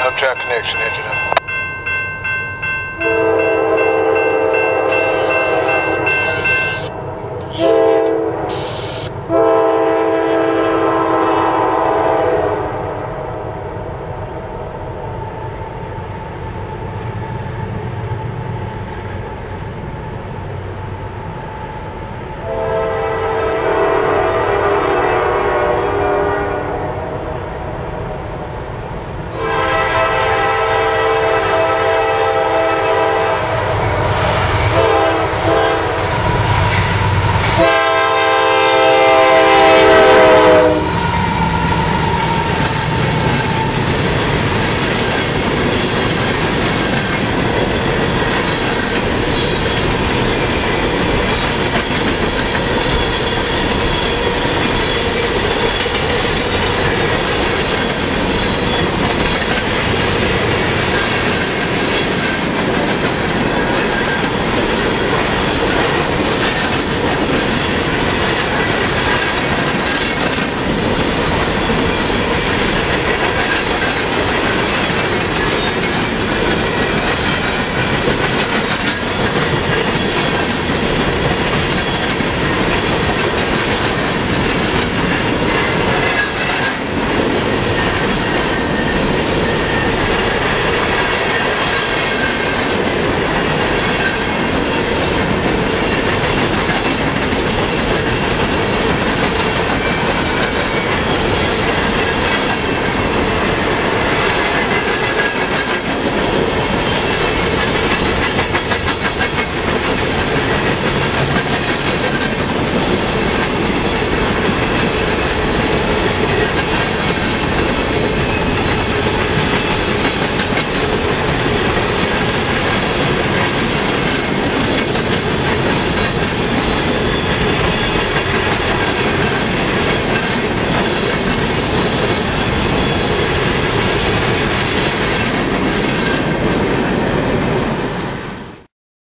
No track connection, engine.